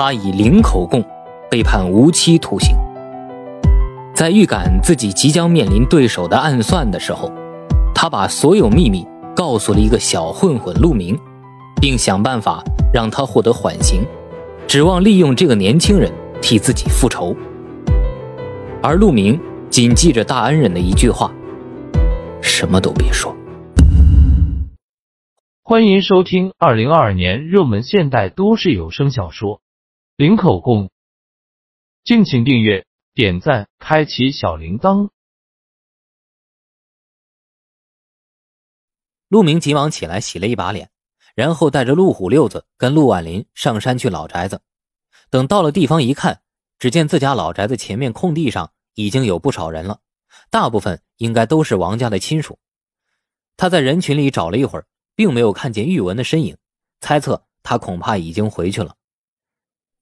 他以零口供被判无期徒刑。在预感自己即将面临对手的暗算的时候，他把所有秘密告诉了一个小混混陆明，并想办法让他获得缓刑，指望利用这个年轻人替自己复仇。而陆明谨记着大恩人的一句话：“什么都别说。”欢迎收听二零二二年热门现代都市有声小说《零口供》，敬请订阅。点赞，开启小铃铛。陆明急忙起来洗了一把脸，然后带着陆虎六子跟陆婉林上山去老宅子。等到了地方一看，只见自家老宅子前面空地上已经有不少人了，大部分应该都是王家的亲属。他在人群里找了一会儿，并没有看见玉文的身影，猜测他恐怕已经回去了。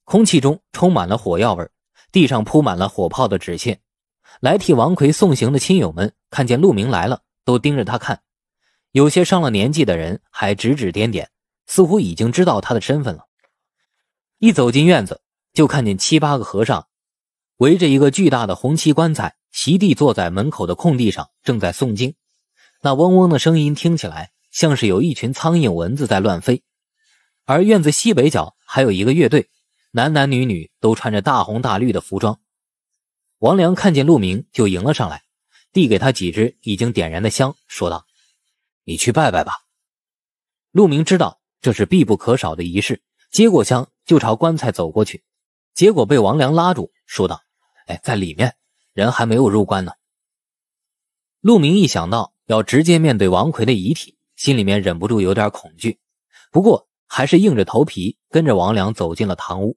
空气中充满了火药味。地上铺满了火炮的纸屑，来替王奎送行的亲友们看见陆明来了，都盯着他看。有些上了年纪的人还指指点点，似乎已经知道他的身份了。一走进院子，就看见七八个和尚围着一个巨大的红漆棺材，席地坐在门口的空地上，正在诵经。那嗡嗡的声音听起来像是有一群苍蝇蚊子在乱飞。而院子西北角还有一个乐队。男男女女都穿着大红大绿的服装，王良看见陆明就迎了上来，递给他几支已经点燃的香，说道：“你去拜拜吧。”陆明知道这是必不可少的仪式，接过香就朝棺材走过去，结果被王良拉住，说道：“哎，在里面，人还没有入棺呢。”陆明一想到要直接面对王奎的遗体，心里面忍不住有点恐惧，不过还是硬着头皮跟着王良走进了堂屋。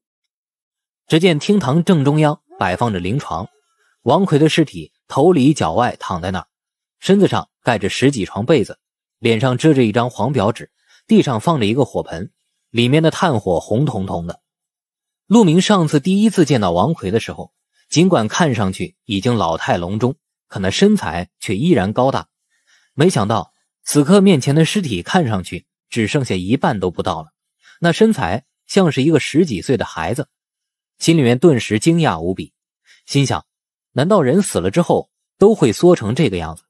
只见厅堂正中央摆放着灵床，王奎的尸体头里脚外躺在那儿，身子上盖着十几床被子，脸上遮着一张黄表纸，地上放着一个火盆，里面的炭火红彤彤的。陆明上次第一次见到王奎的时候，尽管看上去已经老态龙钟，可那身材却依然高大。没想到此刻面前的尸体看上去只剩下一半都不到了，那身材像是一个十几岁的孩子。心里面顿时惊讶无比，心想：难道人死了之后都会缩成这个样子？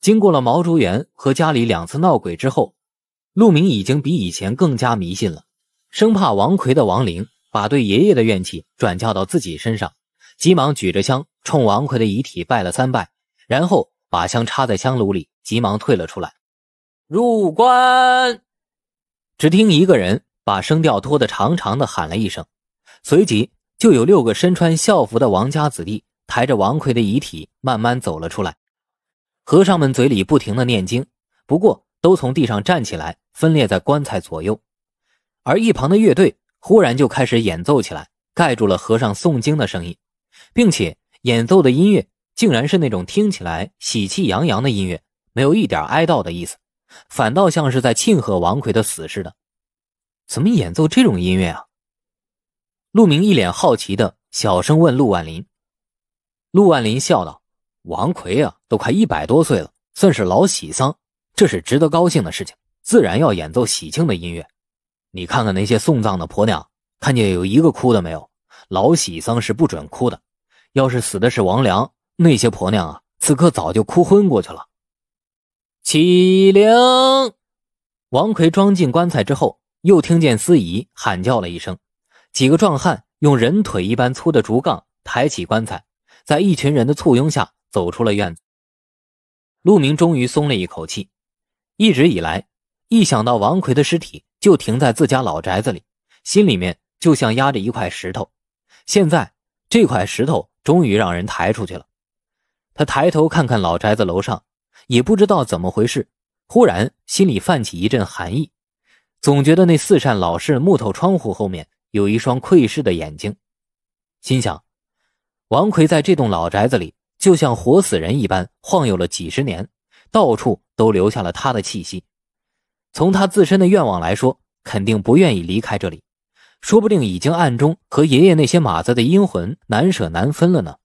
经过了毛竹园和家里两次闹鬼之后，陆明已经比以前更加迷信了，生怕王奎的亡灵把对爷爷的怨气转嫁到自己身上，急忙举着香冲王奎的遗体拜了三拜，然后把香插在香炉里，急忙退了出来。入关！只听一个人把声调拖得长长的喊了一声。随即就有六个身穿校服的王家子弟抬着王奎的遗体慢慢走了出来，和尚们嘴里不停的念经，不过都从地上站起来，分列在棺材左右，而一旁的乐队忽然就开始演奏起来，盖住了和尚诵经的声音，并且演奏的音乐竟然是那种听起来喜气洋洋的音乐，没有一点哀悼的意思，反倒像是在庆贺王奎的死似的。怎么演奏这种音乐啊？陆明一脸好奇的小声问陆万林。陆万林笑道：“王奎啊，都快一百多岁了，算是老喜丧，这是值得高兴的事情，自然要演奏喜庆的音乐。你看看那些送葬的婆娘，看见有一个哭的没有？老喜丧是不准哭的，要是死的是王良，那些婆娘啊，此刻早就哭昏过去了。”启灵！王奎装进棺材之后，又听见司仪喊叫了一声。几个壮汉用人腿一般粗的竹杠抬起棺材，在一群人的簇拥下走出了院子。陆明终于松了一口气。一直以来，一想到王奎的尸体就停在自家老宅子里，心里面就像压着一块石头。现在这块石头终于让人抬出去了。他抬头看看老宅子楼上，也不知道怎么回事，忽然心里泛起一阵寒意，总觉得那四扇老式木头窗户后面。有一双窥视的眼睛，心想：王奎在这栋老宅子里，就像活死人一般晃悠了几十年，到处都留下了他的气息。从他自身的愿望来说，肯定不愿意离开这里，说不定已经暗中和爷爷那些马子的阴魂难舍难分了呢。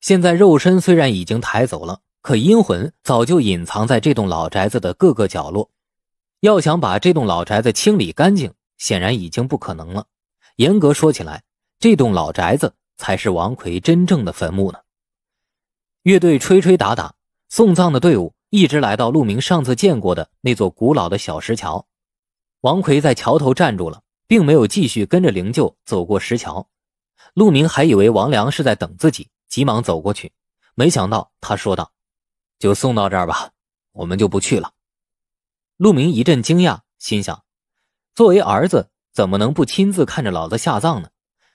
现在肉身虽然已经抬走了，可阴魂早就隐藏在这栋老宅子的各个角落。要想把这栋老宅子清理干净，显然已经不可能了。严格说起来，这栋老宅子才是王奎真正的坟墓呢。乐队吹吹打打，送葬的队伍一直来到陆明上次见过的那座古老的小石桥。王奎在桥头站住了，并没有继续跟着灵柩走过石桥。陆明还以为王良是在等自己，急忙走过去，没想到他说道：“就送到这儿吧，我们就不去了。”陆明一阵惊讶，心想：作为儿子。怎么能不亲自看着老子下葬呢？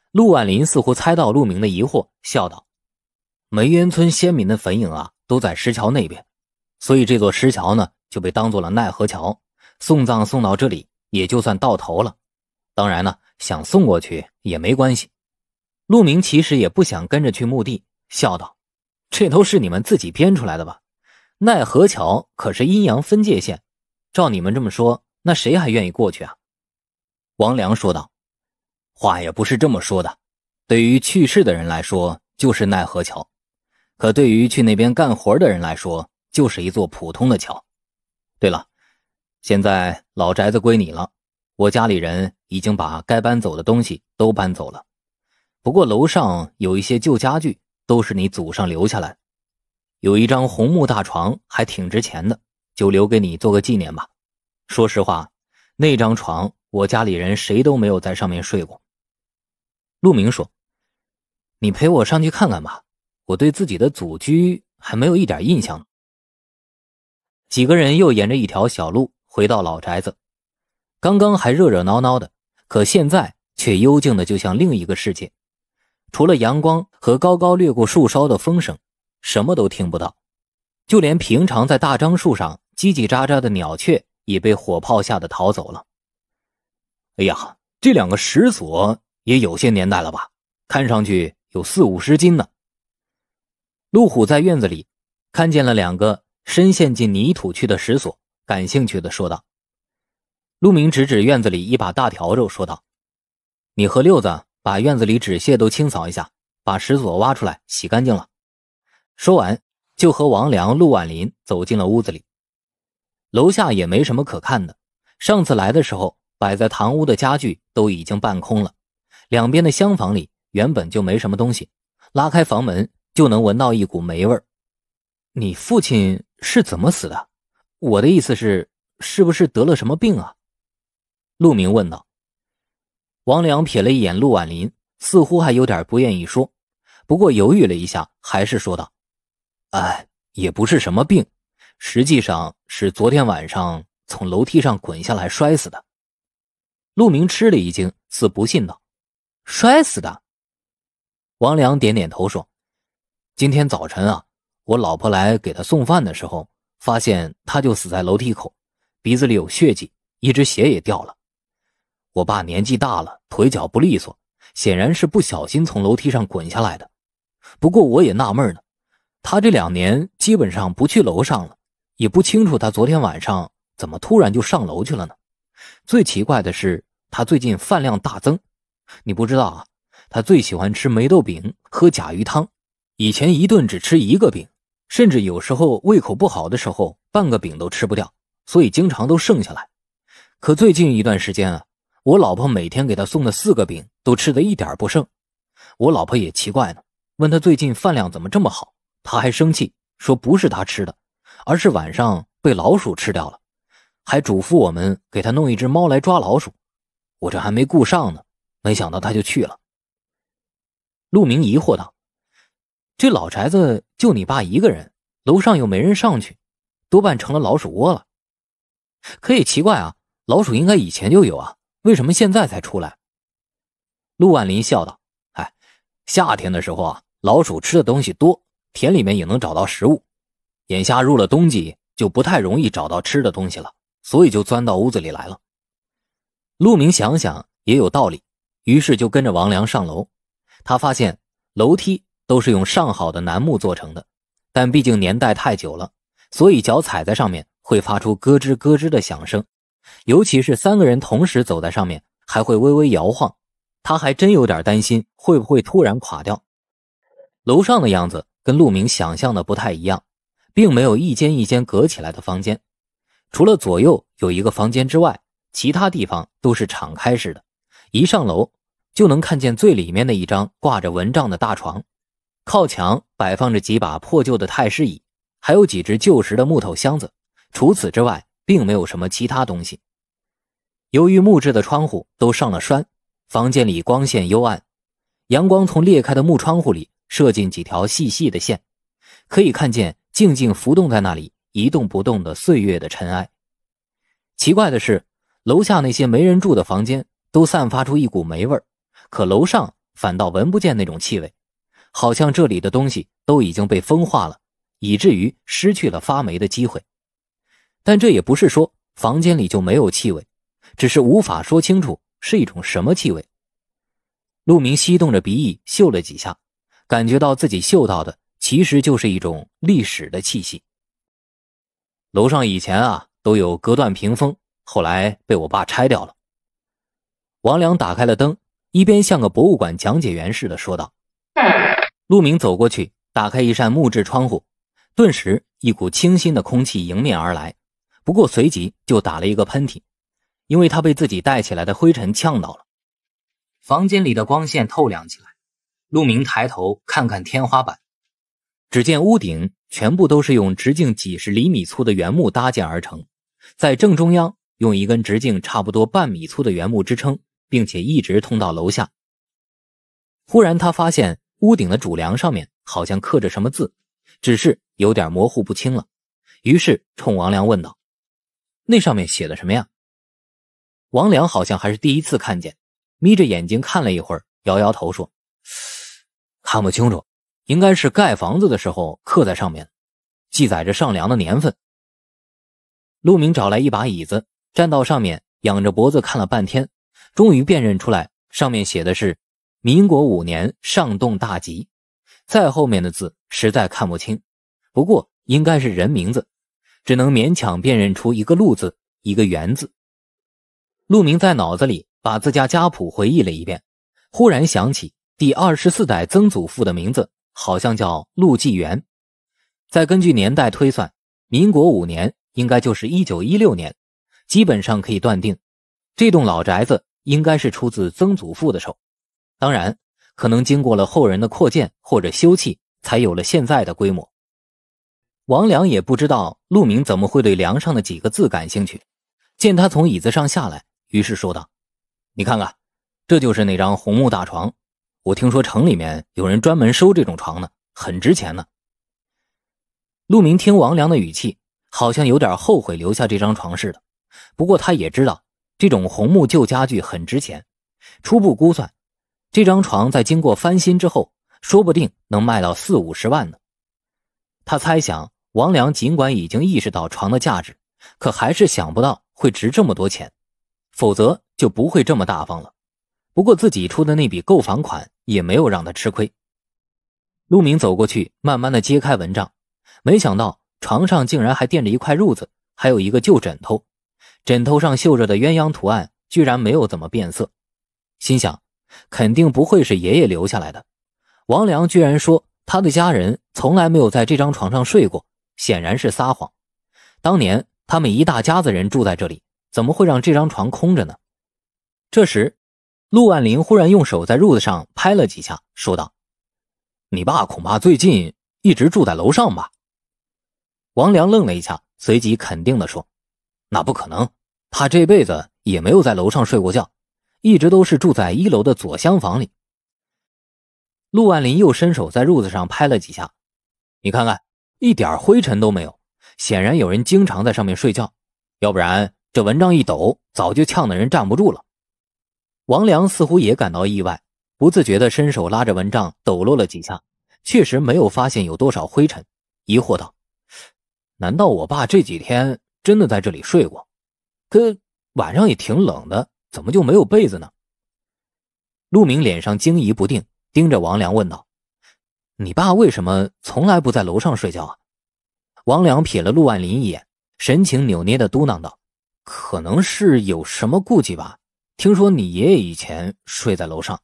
陆万林似乎猜到陆明的疑惑，笑道：“梅渊村先民的坟茔啊，都在石桥那边，所以这座石桥呢，就被当做了奈何桥。送葬送到这里，也就算到头了。当然呢，想送过去也没关系。”陆明其实也不想跟着去墓地，笑道：“这都是你们自己编出来的吧？奈何桥可是阴阳分界线，照你们这么说，那谁还愿意过去啊？”王良说道：“话也不是这么说的，对于去世的人来说就是奈何桥，可对于去那边干活的人来说就是一座普通的桥。对了，现在老宅子归你了，我家里人已经把该搬走的东西都搬走了，不过楼上有一些旧家具都是你祖上留下来，有一张红木大床还挺值钱的，就留给你做个纪念吧。说实话，那张床。”我家里人谁都没有在上面睡过。陆明说：“你陪我上去看看吧，我对自己的祖居还没有一点印象呢。”几个人又沿着一条小路回到老宅子，刚刚还热热闹闹的，可现在却幽静的就像另一个世界，除了阳光和高高掠过树梢的风声，什么都听不到，就连平常在大樟树上叽叽喳喳的鸟雀也被火炮吓得逃走了。哎呀，这两个石锁也有些年代了吧？看上去有四五十斤呢。陆虎在院子里看见了两个深陷进泥土去的石锁，感兴趣的说道。陆明指指院子里一把大笤帚，说道：“你和六子把院子里纸屑都清扫一下，把石锁挖出来洗干净了。”说完，就和王良、陆婉林走进了屋子里。楼下也没什么可看的，上次来的时候。摆在堂屋的家具都已经半空了，两边的厢房里原本就没什么东西，拉开房门就能闻到一股霉味儿。你父亲是怎么死的？我的意思是，是不是得了什么病啊？陆明问道。王良瞥了一眼陆婉林，似乎还有点不愿意说，不过犹豫了一下，还是说道：“哎，也不是什么病，实际上是昨天晚上从楼梯上滚下来摔死的。”陆明吃了一惊，似不信道：“摔死的。”王良点点头说：“今天早晨啊，我老婆来给他送饭的时候，发现他就死在楼梯口，鼻子里有血迹，一只鞋也掉了。我爸年纪大了，腿脚不利索，显然是不小心从楼梯上滚下来的。不过我也纳闷呢，他这两年基本上不去楼上了，也不清楚他昨天晚上怎么突然就上楼去了呢。”最奇怪的是，他最近饭量大增。你不知道啊，他最喜欢吃霉豆饼，喝甲鱼汤。以前一顿只吃一个饼，甚至有时候胃口不好的时候，半个饼都吃不掉，所以经常都剩下来。可最近一段时间啊，我老婆每天给他送的四个饼都吃得一点不剩。我老婆也奇怪呢，问他最近饭量怎么这么好，他还生气说不是他吃的，而是晚上被老鼠吃掉了。还嘱咐我们给他弄一只猫来抓老鼠，我这还没顾上呢，没想到他就去了。陆明疑惑道：“这老宅子就你爸一个人，楼上又没人上去，多半成了老鼠窝了。可也奇怪啊，老鼠应该以前就有啊，为什么现在才出来？”陆万林笑道：“哎，夏天的时候啊，老鼠吃的东西多，田里面也能找到食物。眼下入了冬季，就不太容易找到吃的东西了。”所以就钻到屋子里来了。陆明想想也有道理，于是就跟着王良上楼。他发现楼梯都是用上好的楠木做成的，但毕竟年代太久了，所以脚踩在上面会发出咯吱咯吱的响声，尤其是三个人同时走在上面，还会微微摇晃。他还真有点担心会不会突然垮掉。楼上的样子跟陆明想象的不太一样，并没有一间一间隔起来的房间。除了左右有一个房间之外，其他地方都是敞开式的。一上楼，就能看见最里面的一张挂着蚊帐的大床，靠墙摆放着几把破旧的太师椅，还有几只旧时的木头箱子。除此之外，并没有什么其他东西。由于木质的窗户都上了栓，房间里光线幽暗，阳光从裂开的木窗户里射进几条细细的线，可以看见静静浮动在那里一动不动的岁月的尘埃。奇怪的是，楼下那些没人住的房间都散发出一股霉味儿。可楼上反倒闻不见那种气味，好像这里的东西都已经被风化了，以至于失去了发霉的机会。但这也不是说房间里就没有气味，只是无法说清楚是一种什么气味。陆明吸动着鼻翼嗅了几下，感觉到自己嗅到的其实就是一种历史的气息。楼上以前啊都有隔断屏风，后来被我爸拆掉了。王良打开了灯。一边像个博物馆讲解员似的说道：“陆明走过去，打开一扇木质窗户，顿时一股清新的空气迎面而来。不过随即就打了一个喷嚏，因为他被自己带起来的灰尘呛到了。房间里的光线透亮起来，陆明抬头看看天花板，只见屋顶全部都是用直径几十厘米粗的原木搭建而成，在正中央用一根直径差不多半米粗的原木支撑。”并且一直通到楼下。忽然，他发现屋顶的主梁上面好像刻着什么字，只是有点模糊不清了。于是冲王良问道：“那上面写的什么呀？”王良好像还是第一次看见，眯着眼睛看了一会儿，摇摇头说：“看不清楚，应该是盖房子的时候刻在上面，记载着上梁的年份。”陆明找来一把椅子，站到上面，仰着脖子看了半天。终于辨认出来，上面写的是“民国五年上洞大吉”，再后面的字实在看不清，不过应该是人名字，只能勉强辨认出一个“陆”字，一个“元”字。陆明在脑子里把自家家谱回忆了一遍，忽然想起第二十四代曾祖父的名字好像叫陆继元，再根据年代推算，民国五年应该就是一九一六年，基本上可以断定，这栋老宅子。应该是出自曾祖父的手，当然，可能经过了后人的扩建或者修葺，才有了现在的规模。王良也不知道陆明怎么会对梁上的几个字感兴趣，见他从椅子上下来，于是说道：“你看看，这就是那张红木大床。我听说城里面有人专门收这种床呢，很值钱呢。”陆明听王良的语气，好像有点后悔留下这张床似的，不过他也知道。这种红木旧家具很值钱，初步估算，这张床在经过翻新之后，说不定能卖到四五十万呢。他猜想，王良尽管已经意识到床的价值，可还是想不到会值这么多钱，否则就不会这么大方了。不过自己出的那笔购房款也没有让他吃亏。陆明走过去，慢慢的揭开蚊帐，没想到床上竟然还垫着一块褥子，还有一个旧枕头。枕头上绣着的鸳鸯图案居然没有怎么变色，心想，肯定不会是爷爷留下来的。王良居然说他的家人从来没有在这张床上睡过，显然是撒谎。当年他们一大家子人住在这里，怎么会让这张床空着呢？这时，陆万林忽然用手在褥子上拍了几下，说道：“你爸恐怕最近一直住在楼上吧？”王良愣了一下，随即肯定地说。那不可能，他这辈子也没有在楼上睡过觉，一直都是住在一楼的左厢房里。陆万林又伸手在褥子上拍了几下，你看看，一点灰尘都没有，显然有人经常在上面睡觉，要不然这蚊帐一抖，早就呛得人站不住了。王良似乎也感到意外，不自觉地伸手拉着蚊帐抖落了几下，确实没有发现有多少灰尘，疑惑道：“难道我爸这几天？”真的在这里睡过，可晚上也挺冷的，怎么就没有被子呢？陆明脸上惊疑不定，盯着王良问道：“你爸为什么从来不在楼上睡觉啊？”王良瞥了陆万林一眼，神情扭捏的嘟囔道：“可能是有什么顾忌吧。听说你爷爷以前睡在楼上。”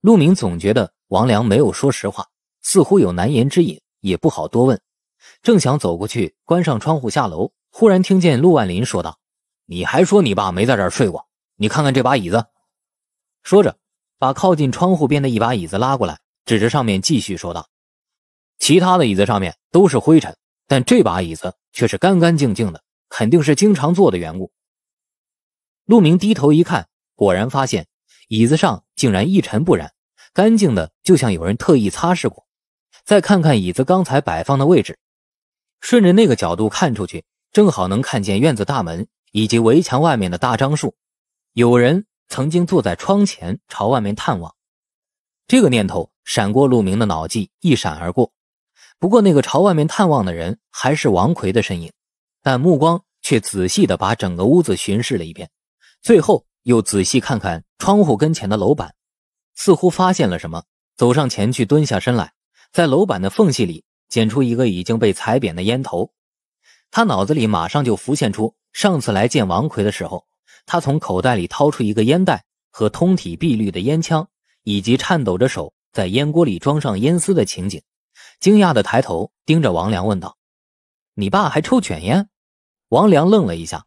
陆明总觉得王良没有说实话，似乎有难言之隐，也不好多问。正想走过去关上窗户下楼，忽然听见陆万林说道：“你还说你爸没在这儿睡过？你看看这把椅子。”说着，把靠近窗户边的一把椅子拉过来，指着上面继续说道：“其他的椅子上面都是灰尘，但这把椅子却是干干净净的，肯定是经常坐的缘故。”陆明低头一看，果然发现椅子上竟然一尘不染，干净的就像有人特意擦拭过。再看看椅子刚才摆放的位置，顺着那个角度看出去，正好能看见院子大门以及围墙外面的大樟树。有人曾经坐在窗前朝外面探望。这个念头闪过陆明的脑际，一闪而过。不过，那个朝外面探望的人还是王奎的身影，但目光却仔细的把整个屋子巡视了一遍。最后又仔细看看窗户跟前的楼板，似乎发现了什么，走上前去，蹲下身来，在楼板的缝隙里捡出一个已经被踩扁的烟头。他脑子里马上就浮现出上次来见王奎的时候，他从口袋里掏出一个烟袋和通体碧绿的烟枪，以及颤抖着手在烟锅里装上烟丝的情景。惊讶的抬头盯着王良问道：“你爸还抽卷烟？”王良愣了一下：“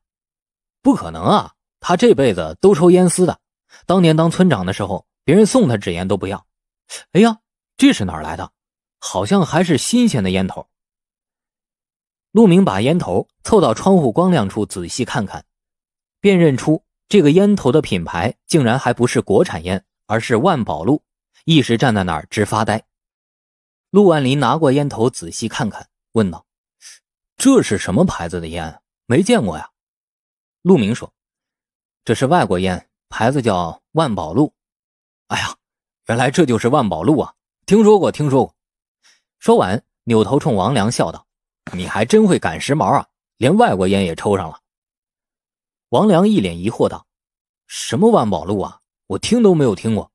不可能啊！”他这辈子都抽烟丝的，当年当村长的时候，别人送他纸烟都不要。哎呀，这是哪儿来的？好像还是新鲜的烟头。陆明把烟头凑到窗户光亮处仔细看看，辨认出这个烟头的品牌竟然还不是国产烟，而是万宝路，一时站在那儿直发呆。陆万林拿过烟头仔细看看，问道：“这是什么牌子的烟？没见过呀。”陆明说。这是外国烟，牌子叫万宝路。哎呀，原来这就是万宝路啊！听说过，听说过。说完，扭头冲王良笑道：“你还真会赶时髦啊，连外国烟也抽上了。”王良一脸疑惑道：“什么万宝路啊？我听都没有听过。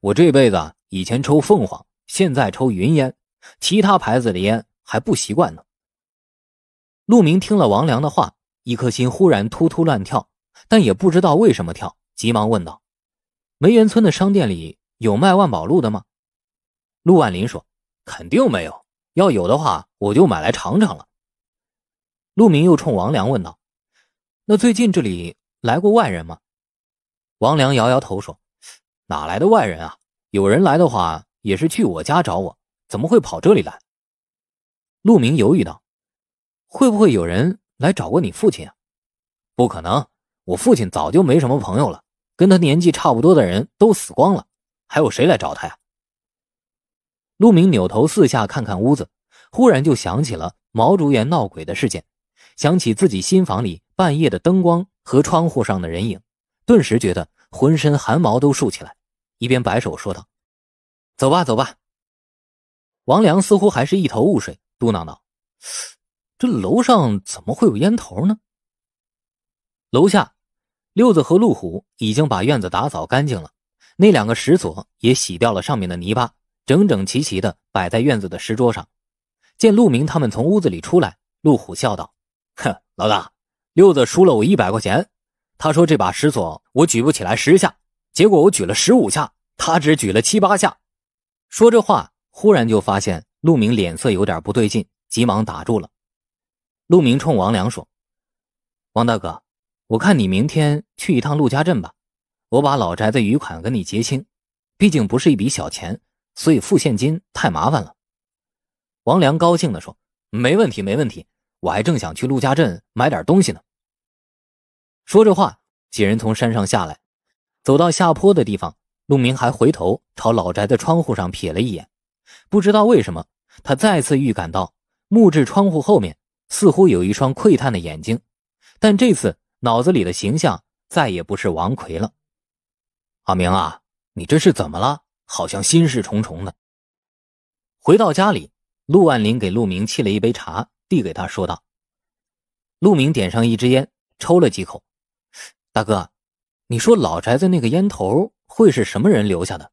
我这辈子以前抽凤凰，现在抽云烟，其他牌子的烟还不习惯呢。”陆明听了王良的话，一颗心忽然突突乱跳。但也不知道为什么跳，急忙问道：“梅园村的商店里有卖万宝路的吗？”陆万林说：“肯定没有，要有的话我就买来尝尝了。”陆明又冲王良问道：“那最近这里来过外人吗？”王良摇摇头说：“哪来的外人啊？有人来的话也是去我家找我，怎么会跑这里来？”陆明犹豫道：“会不会有人来找过你父亲啊？”“不可能。”我父亲早就没什么朋友了，跟他年纪差不多的人都死光了，还有谁来找他呀？陆明扭头四下看看屋子，忽然就想起了毛竹园闹鬼的事件，想起自己新房里半夜的灯光和窗户上的人影，顿时觉得浑身汗毛都竖起来，一边摆手说道：“走吧，走吧。”王良似乎还是一头雾水，嘟囔道：“这楼上怎么会有烟头呢？”楼下。六子和陆虎已经把院子打扫干净了，那两个石锁也洗掉了上面的泥巴，整整齐齐的摆在院子的石桌上。见陆明他们从屋子里出来，陆虎笑道：“哼，老大，六子输了我一百块钱。他说这把石锁我举不起来十下，结果我举了十五下，他只举了七八下。”说这话，忽然就发现陆明脸色有点不对劲，急忙打住了。陆明冲王良说：“王大哥。”我看你明天去一趟陆家镇吧，我把老宅的余款跟你结清，毕竟不是一笔小钱，所以付现金太麻烦了。王良高兴地说：“没问题，没问题，我还正想去陆家镇买点东西呢。”说着话，几人从山上下来，走到下坡的地方，陆明还回头朝老宅的窗户上瞥了一眼，不知道为什么，他再次预感到木质窗户后面似乎有一双窥探的眼睛，但这次。脑子里的形象再也不是王奎了。阿明啊，你这是怎么了？好像心事重重的。回到家里，陆万林给陆明沏了一杯茶，递给他说道：“陆明点上一支烟，抽了几口。大哥，你说老宅子那个烟头会是什么人留下的？”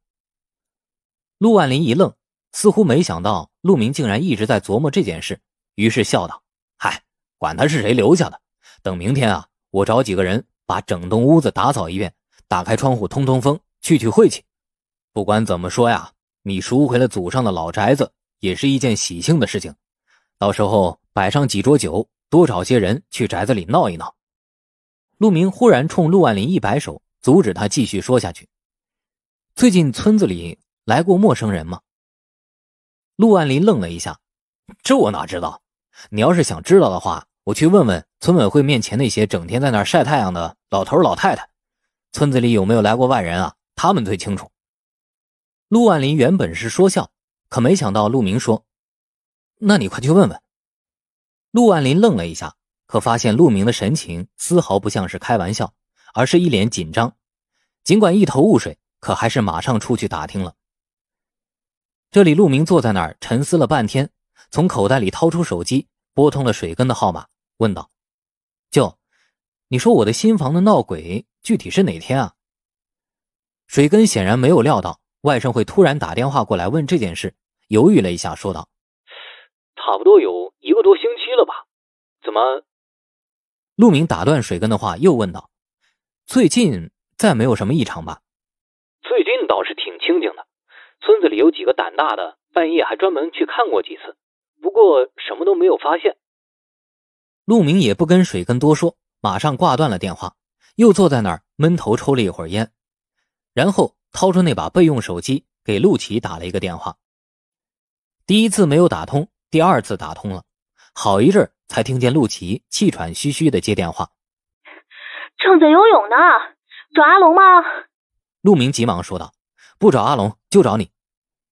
陆万林一愣，似乎没想到陆明竟然一直在琢磨这件事，于是笑道：“嗨，管他是谁留下的，等明天啊。”我找几个人把整栋屋子打扫一遍，打开窗户通通风，去去晦气。不管怎么说呀，你赎回了祖上的老宅子，也是一件喜庆的事情。到时候摆上几桌酒，多找些人去宅子里闹一闹。陆明忽然冲陆万林一摆手，阻止他继续说下去。最近村子里来过陌生人吗？陆万林愣了一下，这我哪知道？你要是想知道的话，我去问问村委会面前那些整天在那晒太阳的老头老太太，村子里有没有来过外人啊？他们最清楚。陆万林原本是说笑，可没想到陆明说：“那你快去问问。”陆万林愣了一下，可发现陆明的神情丝毫不像是开玩笑，而是一脸紧张。尽管一头雾水，可还是马上出去打听了。这里，陆明坐在那儿沉思了半天，从口袋里掏出手机，拨通了水根的号码，问道：“舅，你说我的新房子闹鬼，具体是哪天啊？”水根显然没有料到外甥会突然打电话过来问这件事，犹豫了一下，说道：“差不多有一个多星期了吧？怎么？”陆明打断水根的话，又问道：“最近再没有什么异常吧？”“最近倒是挺清静的。”村子里有几个胆大的，半夜还专门去看过几次，不过什么都没有发现。陆明也不跟水根多说，马上挂断了电话，又坐在那儿闷头抽了一会儿烟，然后掏出那把备用手机给陆琪打了一个电话。第一次没有打通，第二次打通了，好一阵才听见陆琪气喘吁吁的接电话：“正在游泳呢，找阿龙吗？”陆明急忙说道：“不找阿龙，就找你。”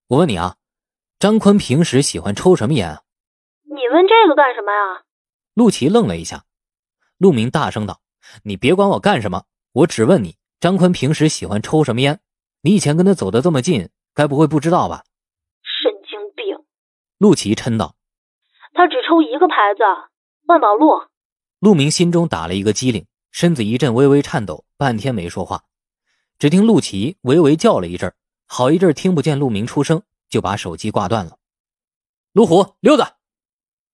我问你啊，张坤平时喜欢抽什么烟啊？你问这个干什么呀？陆琪愣了一下，陆明大声道：“你别管我干什么，我只问你，张坤平时喜欢抽什么烟？你以前跟他走的这么近，该不会不知道吧？”神经病！陆琪嗔道：“他只抽一个牌子，万宝路。”陆明心中打了一个激灵，身子一阵微微颤抖，半天没说话。只听陆琪微微叫了一阵。好一阵听不见陆明出声，就把手机挂断了。陆虎、溜子，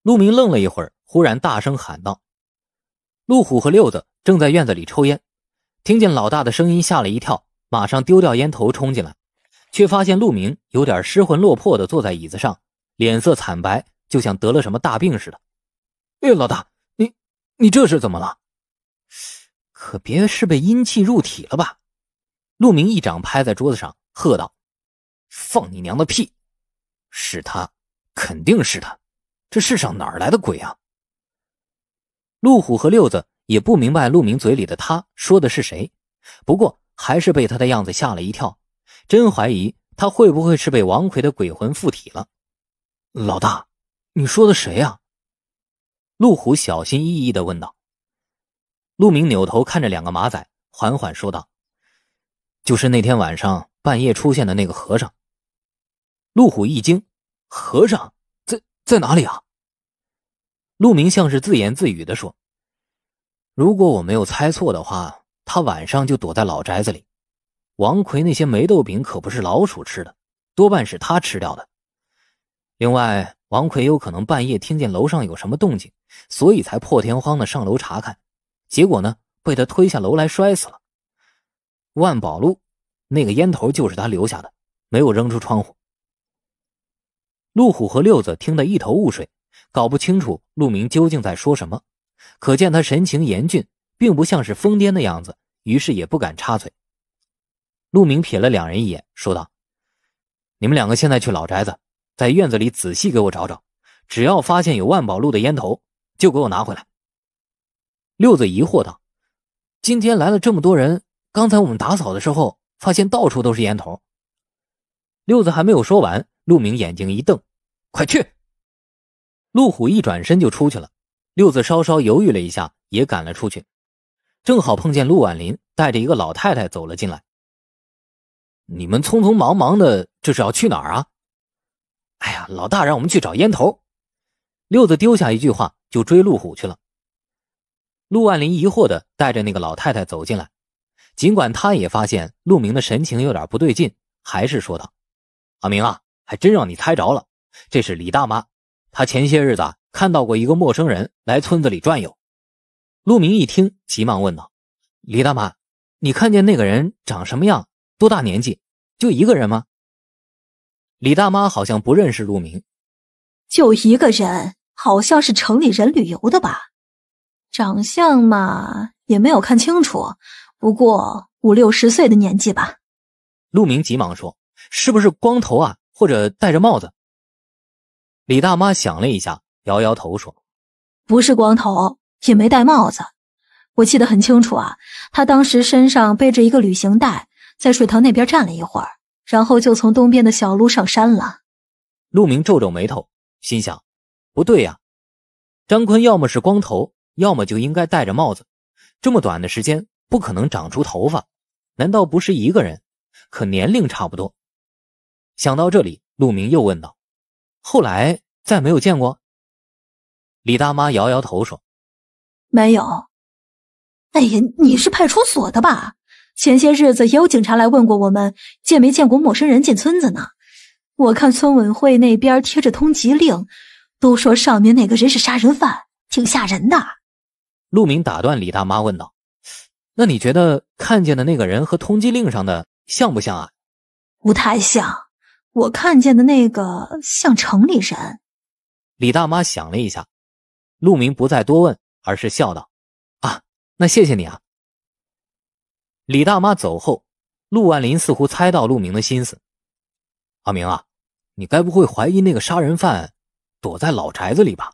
陆明愣了一会儿，忽然大声喊道：“陆虎和六子正在院子里抽烟，听见老大的声音，吓了一跳，马上丢掉烟头冲进来，却发现陆明有点失魂落魄的坐在椅子上，脸色惨白，就像得了什么大病似的。哎，老大，你你这是怎么了？可别是被阴气入体了吧？”陆明一掌拍在桌子上。喝道：“放你娘的屁！是他，肯定是他。这世上哪儿来的鬼啊？”陆虎和六子也不明白陆明嘴里的他说的是谁，不过还是被他的样子吓了一跳，真怀疑他会不会是被王奎的鬼魂附体了。老大，你说的谁呀？陆虎小心翼翼的问道。陆明扭头看着两个马仔，缓缓说道：“就是那天晚上。”半夜出现的那个和尚，陆虎一惊：“和尚在哪里啊？”陆明像是自言自语的说：“如果我没有猜错的话，他晚上就躲在老宅子里。王奎那些霉豆饼可不是老鼠吃的，多半是他吃掉的。另外，王奎有可能半夜听见楼上有什么动静，所以才破天荒的上楼查看，结果呢，被他推下楼来摔死了。万宝路。”那个烟头就是他留下的，没有扔出窗户。陆虎和六子听得一头雾水，搞不清楚陆明究竟在说什么。可见他神情严峻，并不像是疯癫的样子，于是也不敢插嘴。陆明瞥了两人一眼，说道：“你们两个现在去老宅子，在院子里仔细给我找找，只要发现有万宝路的烟头，就给我拿回来。”六子疑惑道：“今天来了这么多人，刚才我们打扫的时候。”发现到处都是烟头。六子还没有说完，陆明眼睛一瞪：“快去！”陆虎一转身就出去了。六子稍稍犹豫了一下，也赶了出去。正好碰见陆婉林带着一个老太太走了进来。你们匆匆忙忙的，这是要去哪儿啊？哎呀，老大让我们去找烟头。六子丢下一句话，就追陆虎去了。陆万林疑惑的带着那个老太太走进来。尽管他也发现陆明的神情有点不对劲，还是说道：“阿明啊，还真让你猜着了，这是李大妈。她前些日子看到过一个陌生人来村子里转悠。”陆明一听，急忙问道：“李大妈，你看见那个人长什么样？多大年纪？就一个人吗？”李大妈好像不认识陆明，就一个人，好像是城里人旅游的吧？长相嘛，也没有看清楚。不过五六十岁的年纪吧。陆明急忙说：“是不是光头啊，或者戴着帽子？”李大妈想了一下，摇摇头说：“不是光头，也没戴帽子。我记得很清楚啊，他当时身上背着一个旅行袋，在水塘那边站了一会儿，然后就从东边的小路上山了。”陆明皱皱眉头，心想：“不对呀，张坤要么是光头，要么就应该戴着帽子。这么短的时间，不可能长出头发。难道不是一个人？可年龄差不多。”想到这里，陆明又问道。后来再没有见过。李大妈摇摇头说：“没有。”哎呀，你是派出所的吧？前些日子也有警察来问过我们，见没见过陌生人进村子呢？我看村委会那边贴着通缉令，都说上面那个人是杀人犯，挺吓人的。陆明打断李大妈问道：“那你觉得看见的那个人和通缉令上的像不像啊？”不太像。我看见的那个像城里人。李大妈想了一下，陆明不再多问，而是笑道：“啊，那谢谢你啊。”李大妈走后，陆万林似乎猜到陆明的心思：“阿明啊，你该不会怀疑那个杀人犯躲在老宅子里吧？”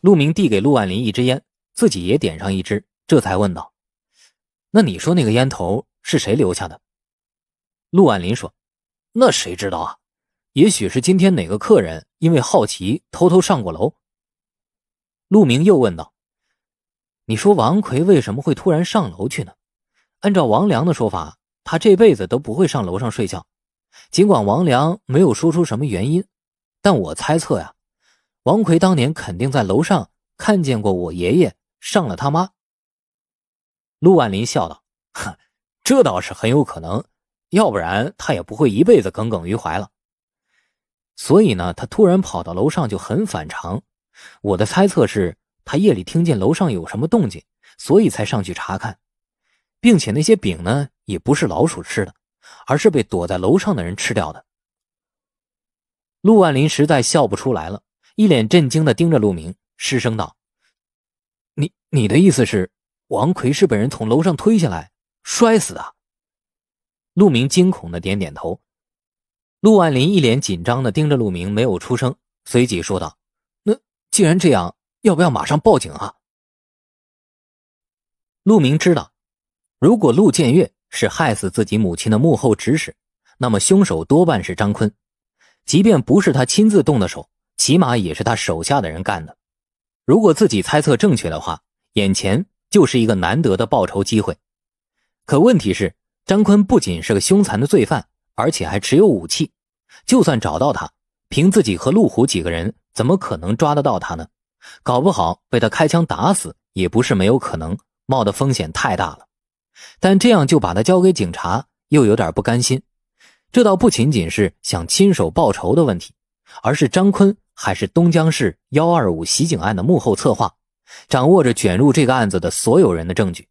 陆明递给陆万林一支烟，自己也点上一支，这才问道：“那你说那个烟头是谁留下的？”陆万林说。那谁知道啊？也许是今天哪个客人因为好奇偷偷上过楼。陆明又问道：“你说王奎为什么会突然上楼去呢？按照王良的说法，他这辈子都不会上楼上睡觉。尽管王良没有说出什么原因，但我猜测呀，王奎当年肯定在楼上看见过我爷爷上了他妈。”陆万林笑道：“哼，这倒是很有可能。”要不然他也不会一辈子耿耿于怀了。所以呢，他突然跑到楼上就很反常。我的猜测是，他夜里听见楼上有什么动静，所以才上去查看，并且那些饼呢，也不是老鼠吃的，而是被躲在楼上的人吃掉的。陆万林实在笑不出来了，一脸震惊的盯着陆明，失声道：“你你的意思是，王奎是被人从楼上推下来摔死的？”陆明惊恐的点点头，陆万林一脸紧张的盯着陆明，没有出声，随即说道：“那既然这样，要不要马上报警啊？”陆明知道，如果陆建岳是害死自己母亲的幕后指使，那么凶手多半是张坤，即便不是他亲自动的手，起码也是他手下的人干的。如果自己猜测正确的话，眼前就是一个难得的报仇机会。可问题是。张坤不仅是个凶残的罪犯，而且还持有武器。就算找到他，凭自己和陆虎几个人，怎么可能抓得到他呢？搞不好被他开枪打死也不是没有可能，冒的风险太大了。但这样就把他交给警察，又有点不甘心。这倒不仅仅是想亲手报仇的问题，而是张坤还是东江市幺二五袭警案的幕后策划，掌握着卷入这个案子的所有人的证据，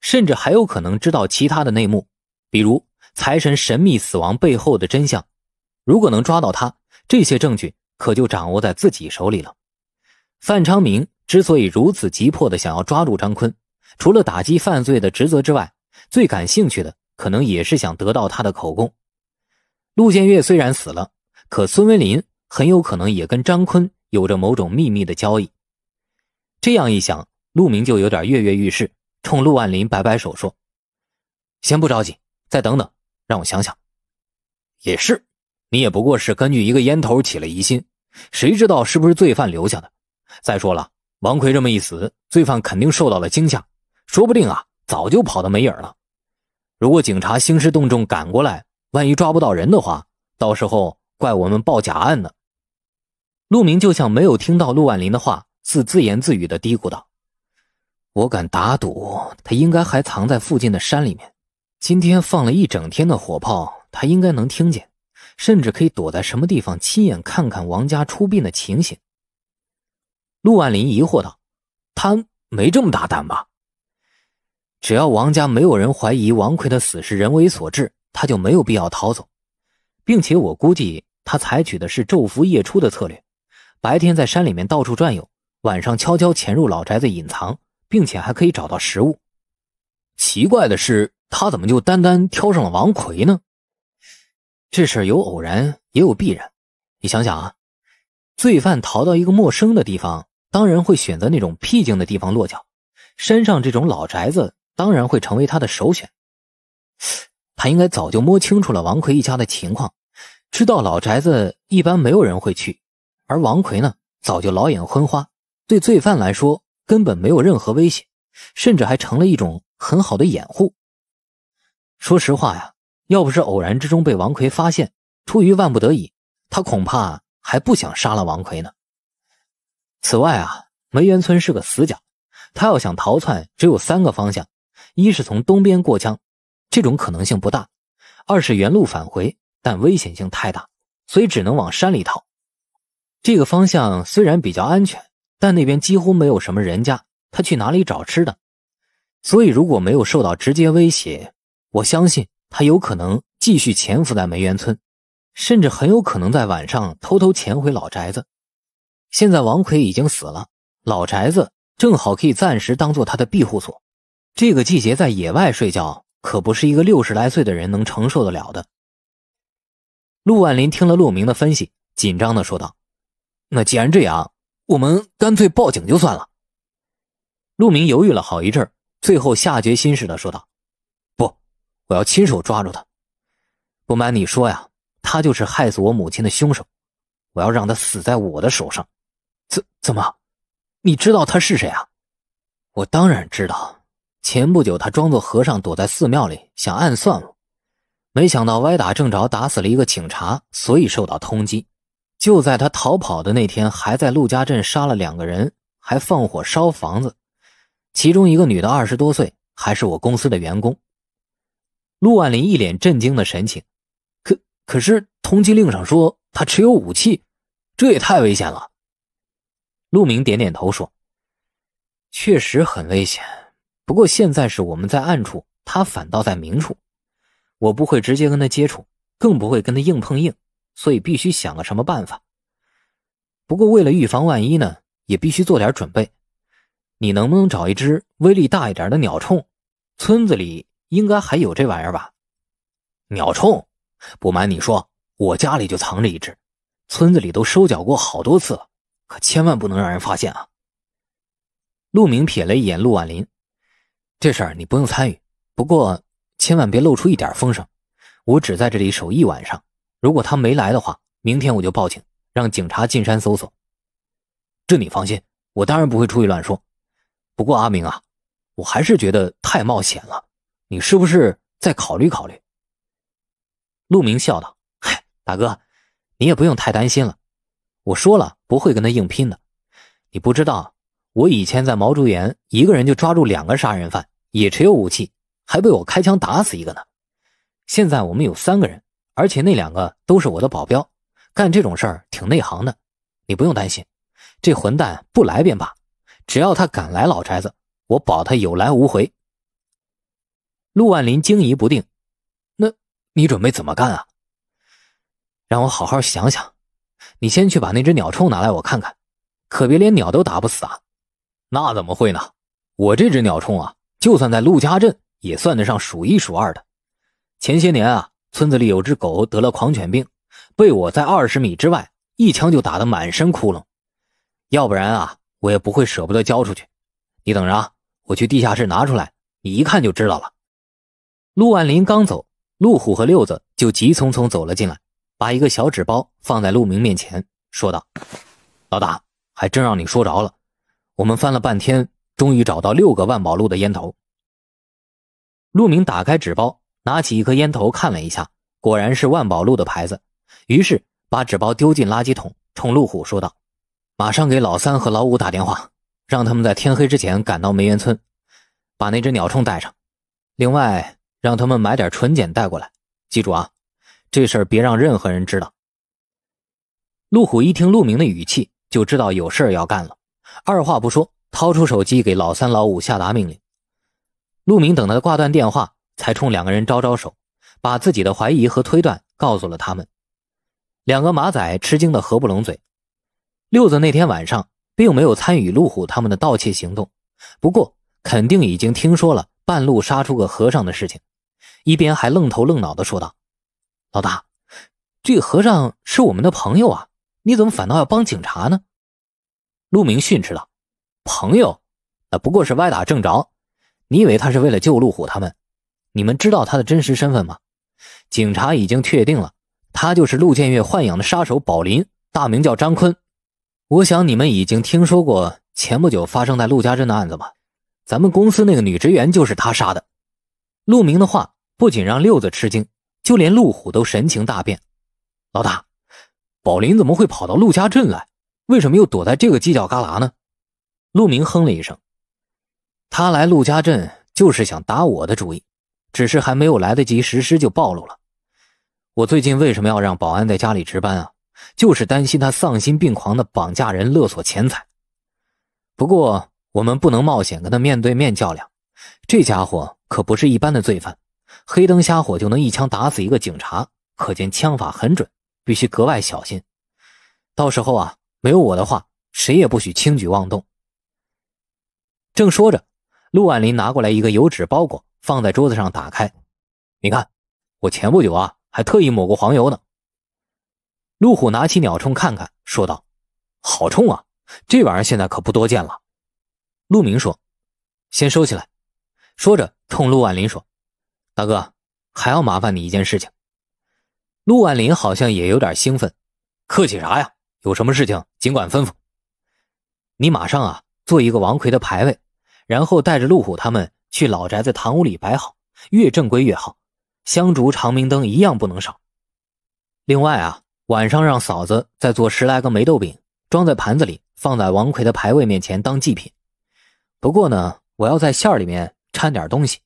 甚至还有可能知道其他的内幕。比如财神神秘死亡背后的真相，如果能抓到他，这些证据可就掌握在自己手里了。范昌明之所以如此急迫的想要抓住张坤，除了打击犯罪的职责之外，最感兴趣的可能也是想得到他的口供。陆建岳虽然死了，可孙文林很有可能也跟张坤有着某种秘密的交易。这样一想，陆明就有点跃跃欲试，冲陆万林摆摆手说：“先不着急。”再等等，让我想想。也是，你也不过是根据一个烟头起了疑心，谁知道是不是罪犯留下的？再说了，王奎这么一死，罪犯肯定受到了惊吓，说不定啊，早就跑得没影了。如果警察兴师动众赶过来，万一抓不到人的话，到时候怪我们报假案呢。陆明就像没有听到陆万林的话，自自言自语的嘀咕道：“我敢打赌，他应该还藏在附近的山里面。”今天放了一整天的火炮，他应该能听见，甚至可以躲在什么地方亲眼看看王家出殡的情形。陆万林疑惑道：“他没这么大胆吧？只要王家没有人怀疑王奎的死是人为所致，他就没有必要逃走，并且我估计他采取的是昼伏夜出的策略，白天在山里面到处转悠，晚上悄悄潜入老宅子隐藏，并且还可以找到食物。奇怪的是。”他怎么就单单挑上了王奎呢？这事有偶然，也有必然。你想想啊，罪犯逃到一个陌生的地方，当然会选择那种僻静的地方落脚。山上这种老宅子，当然会成为他的首选。他应该早就摸清楚了王奎一家的情况，知道老宅子一般没有人会去，而王奎呢，早就老眼昏花，对罪犯来说根本没有任何威胁，甚至还成了一种很好的掩护。说实话呀，要不是偶然之中被王奎发现，出于万不得已，他恐怕还不想杀了王奎呢。此外啊，梅园村是个死角，他要想逃窜，只有三个方向：一是从东边过江。这种可能性不大。二是原路返回，但危险性太大，所以只能往山里逃。这个方向虽然比较安全，但那边几乎没有什么人家，他去哪里找吃的？所以如果没有受到直接威胁，我相信他有可能继续潜伏在梅园村，甚至很有可能在晚上偷偷潜回老宅子。现在王奎已经死了，老宅子正好可以暂时当做他的庇护所。这个季节在野外睡觉。可不是一个六十来岁的人能承受得了的。陆万林听了陆明的分析，紧张的说道：“那既然这样，我们干脆报警就算了。”陆明犹豫了好一阵，最后下决心似的说道：“，我要亲手抓住他。不瞒你说呀，他就是害死我母亲的凶手，我要让他死在我的手上。怎怎么？你知道他是谁啊？我当然知道。”前不久，他装作和尚躲在寺庙里，想暗算我，没想到歪打正着打死了一个警察，所以受到通缉。就在他逃跑的那天，还在陆家镇杀了两个人，还放火烧房子，其中一个女的二十多岁，还是我公司的员工。陆万林一脸震惊的神情，可可是通缉令上说他持有武器，这也太危险了。陆明点点头说：“确实很危险。”不过现在是我们在暗处，他反倒在明处，我不会直接跟他接触，更不会跟他硬碰硬，所以必须想个什么办法。不过为了预防万一呢，也必须做点准备。你能不能找一只威力大一点的鸟铳？村子里应该还有这玩意儿吧？鸟铳？不瞒你说，我家里就藏着一只，村子里都收缴过好多次了，可千万不能让人发现啊！陆明瞥了一眼陆婉林。这事儿你不用参与，不过千万别露出一点风声。我只在这里守一晚上，如果他没来的话，明天我就报警，让警察进山搜索。这你放心，我当然不会出去乱说。不过阿明啊，我还是觉得太冒险了，你是不是再考虑考虑？陆明笑道：“嗨，大哥，你也不用太担心了。我说了不会跟他硬拼的。你不知道，我以前在毛竹园一个人就抓住两个杀人犯。”也持有武器，还被我开枪打死一个呢。现在我们有三个人，而且那两个都是我的保镖，干这种事儿挺内行的。你不用担心，这混蛋不来便罢，只要他敢来老宅子，我保他有来无回。陆万林惊疑不定，那你准备怎么干啊？让我好好想想。你先去把那只鸟铳拿来，我看看，可别连鸟都打不死啊。那怎么会呢？我这只鸟铳啊。就算在陆家镇，也算得上数一数二的。前些年啊，村子里有只狗得了狂犬病，被我在二十米之外一枪就打得满身窟窿。要不然啊，我也不会舍不得交出去。你等着啊，我去地下室拿出来，你一看就知道了。陆万林刚走，陆虎和六子就急匆匆走了进来，把一个小纸包放在陆明面前，说道：“老大，还真让你说着了，我们翻了半天。”终于找到六个万宝路的烟头。陆明打开纸包，拿起一颗烟头看了一下，果然是万宝路的牌子。于是把纸包丢进垃圾桶，冲陆虎说道：“马上给老三和老五打电话，让他们在天黑之前赶到梅园村，把那只鸟铳带上。另外，让他们买点纯碱带过来。记住啊，这事儿别让任何人知道。”陆虎一听陆明的语气，就知道有事儿要干了，二话不说。掏出手机给老三、老五下达命令。陆明等他挂断电话，才冲两个人招招手，把自己的怀疑和推断告诉了他们。两个马仔吃惊的合不拢嘴。六子那天晚上并没有参与陆虎他们的盗窃行动，不过肯定已经听说了半路杀出个和尚的事情，一边还愣头愣脑的说道：“老大，这个和尚是我们的朋友啊，你怎么反倒要帮警察呢？”陆明训斥道：“朋友，那不过是歪打正着。你以为他是为了救陆虎他们？你们知道他的真实身份吗？警察已经确定了，他就是陆建岳豢养的杀手宝林，大名叫张坤。我想你们已经听说过前不久发生在陆家镇的案子吧？咱们公司那个女职员就是他杀的。”陆明的话不仅让六子吃惊，就连陆虎都神情大变。老大，宝林怎么会跑到陆家镇来？为什么又躲在这个犄角旮旯呢？陆明哼了一声，他来陆家镇就是想打我的主意，只是还没有来得及实施就暴露了。我最近为什么要让保安在家里值班啊？就是担心他丧心病狂的绑架人、勒索钱财。不过我们不能冒险跟他面对面较量，这家伙。可不是一般的罪犯，黑灯瞎火就能一枪打死一个警察，可见枪法很准，必须格外小心。到时候啊，没有我的话，谁也不许轻举妄动。正说着，陆万林拿过来一个油纸包裹，放在桌子上，打开。你看，我前不久啊，还特意抹过黄油呢。陆虎拿起鸟冲看看，说道：“好冲啊，这玩意儿现在可不多见了。”陆明说：“先收起来。”说着，冲陆万林说：“大哥，还要麻烦你一件事情。”陆万林好像也有点兴奋，客气啥呀？有什么事情尽管吩咐。你马上啊，做一个王奎的牌位，然后带着陆虎他们去老宅子堂屋里摆好，越正规越好，香烛长明灯一样不能少。另外啊，晚上让嫂子再做十来个霉豆饼，装在盘子里，放在王奎的牌位面前当祭品。不过呢，我要在馅儿里面。掺点东西。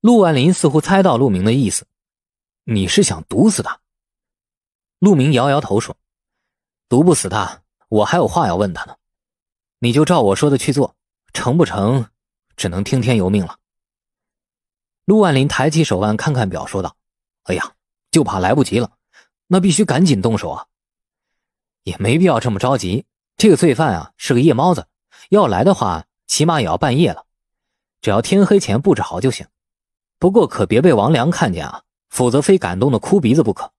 陆万林似乎猜到陆明的意思，你是想毒死他？陆明摇摇头说：“毒不死他，我还有话要问他呢。你就照我说的去做，成不成，只能听天由命了。”陆万林抬起手腕看看表，说道：“哎呀，就怕来不及了，那必须赶紧动手啊！也没必要这么着急。这个罪犯啊是个夜猫子，要来的话，起码也要半夜了。”只要天黑前布置好就行，不过可别被王良看见啊，否则非感动的哭鼻子不可。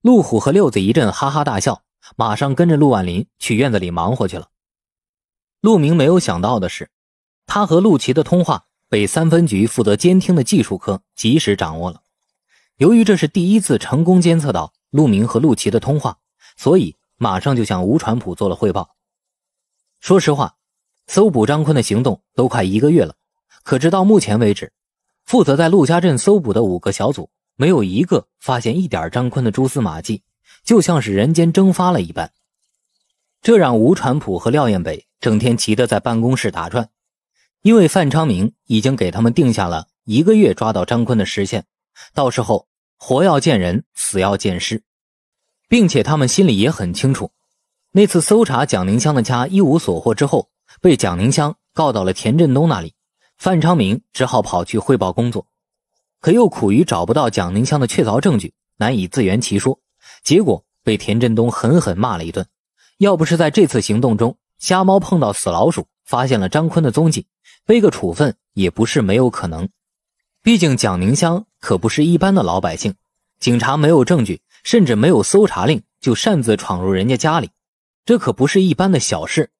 陆虎和六子一阵哈哈大笑，马上跟着陆万林去院子里忙活去了。陆明没有想到的是，他和陆琪的通话被三分局负责监听的技术科及时掌握了。由于这是第一次成功监测到陆明和陆琪的通话，所以马上就向吴传普做了汇报。说实话，搜捕张坤的行动都快一个月了。可直到目前为止，负责在陆家镇搜捕的五个小组没有一个发现一点张坤的蛛丝马迹，就像是人间蒸发了一般。这让吴传普和廖彦北整天急得在办公室打转，因为范昌明已经给他们定下了一个月抓到张坤的时限，到时候活要见人，死要见尸，并且他们心里也很清楚，那次搜查蒋宁香的家一无所获之后，被蒋宁香告到了田振东那里。范昌明只好跑去汇报工作，可又苦于找不到蒋宁香的确凿证据，难以自圆其说，结果被田振东狠狠骂了一顿。要不是在这次行动中瞎猫碰到死老鼠，发现了张坤的踪迹，背个处分也不是没有可能。毕竟蒋宁香可不是一般的老百姓，警察没有证据，甚至没有搜查令，就擅自闯入人家家里，这可不是一般的小事。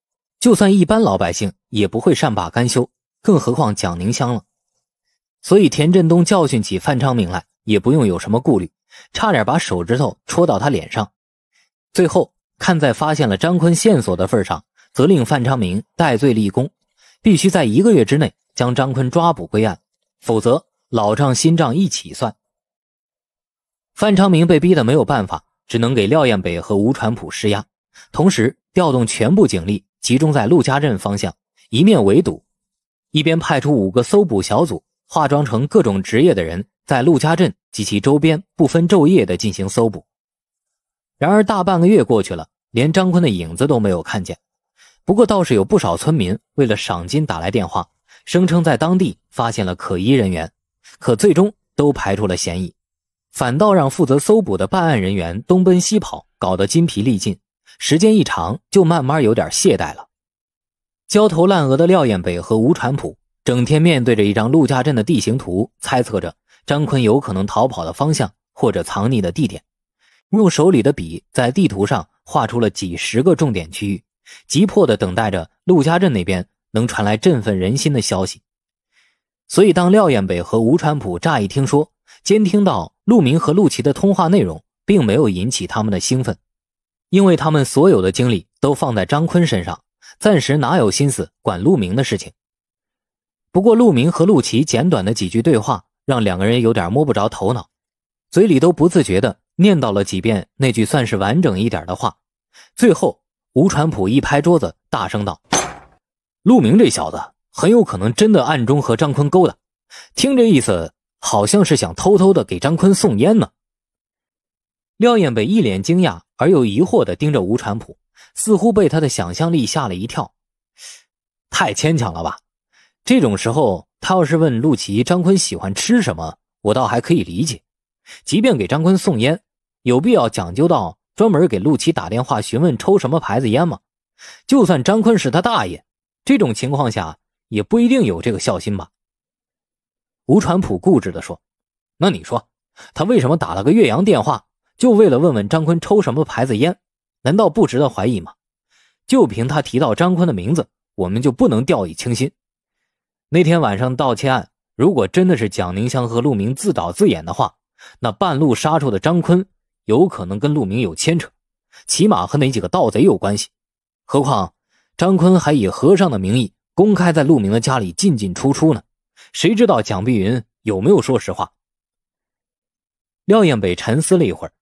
就算一般老百姓也不会善罢甘休。更何况蒋宁香了，所以田振东教训起范昌明来也不用有什么顾虑，差点把手指头戳到他脸上。最后看在发现了张坤线索的份上，责令范昌明戴罪立功，必须在一个月之内将张坤抓捕归案，否则老账新账一起算。范昌明被逼得没有办法，只能给廖艳北和吴传普施压，同时调动全部警力集中在陆家镇方向，一面围堵。一边派出五个搜捕小组，化妆成各种职业的人，在陆家镇及其周边不分昼夜地进行搜捕。然而大半个月过去了，连张坤的影子都没有看见。不过倒是有不少村民为了赏金打来电话，声称在当地发现了可疑人员，可最终都排除了嫌疑，反倒让负责搜捕的办案人员东奔西跑，搞得筋疲力尽。时间一长，就慢慢有点懈怠了。焦头烂额的廖彦北和吴传普整天面对着一张陆家镇的地形图，猜测着张坤有可能逃跑的方向或者藏匿的地点，用手里的笔在地图上画出了几十个重点区域，急迫的等待着陆家镇那边能传来振奋人心的消息。所以，当廖彦北和吴传普乍一听说监听到陆明和陆琪的通话内容，并没有引起他们的兴奋，因为他们所有的精力都放在张坤身上，暂时哪有心思管陆明的事情。不过，陆明和陆琪简短的几句对话，让两个人有点摸不着头脑，嘴里都不自觉的念叨了几遍那句算是完整一点的话。最后，吴传普一拍桌子，大声道：“陆明这小子！”很有可能真的暗中和张坤勾搭，听这意思，好像是想偷偷的给张坤送烟呢。廖艳北一脸惊讶而又疑惑的盯着吴传普，似乎被他的想象力吓了一跳。太牵强了吧？这种时候，他要是问陆琪张坤喜欢吃什么，我倒还可以理解。即便给张坤送烟，有必要讲究到专门给陆琪打电话询问抽什么牌子烟吗？就算张坤是他大爷，这种情况下。也不一定有这个孝心吧。吴传普固执地说：“那你说，他为什么打了个岳阳电话，就为了问问张坤抽什么牌子烟？难道不值得怀疑吗？就凭他提到张坤的名字，我们就不能掉以轻心？那天晚上盗窃案，如果真的是蒋宁香和陆明自导自演的话，那半路杀出的张坤有可能跟陆明有牵扯，起码和那几个盗贼有关系。何况张坤还以和尚的名义。”公开在陆明的家里进进出出呢，谁知道蒋碧云有没有说实话？廖彦北沉思了一会儿，